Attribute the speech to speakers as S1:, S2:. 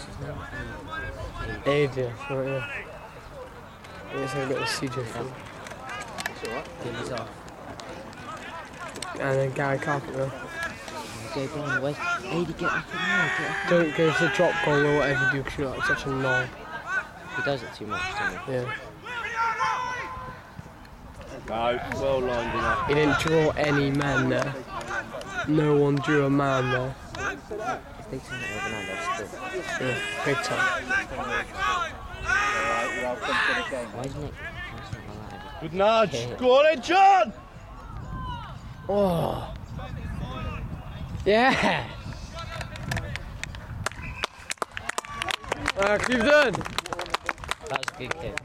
S1: What's his name?
S2: AJ, right, yeah. It's a little CJ thing.
S1: yeah, he's off.
S2: And then Gary Carpenter.
S1: Go down the way. Get up in there. Get up.
S2: Don't go for the drop goal or whatever you do because you're like such a knob.
S1: He does it too much, doesn't he?
S2: Yeah.
S3: No, well lined enough.
S2: He didn't draw any men there. No one drew a man there.
S1: If they turn it over now, they'll still.
S2: Yeah, big time.
S1: Why isn't it? Why isn't it?
S3: Good nudge.
S1: Yeah.
S3: Go on then, John.
S2: Oh. Yeah. Uh, Cleveland.
S1: That was a good kick.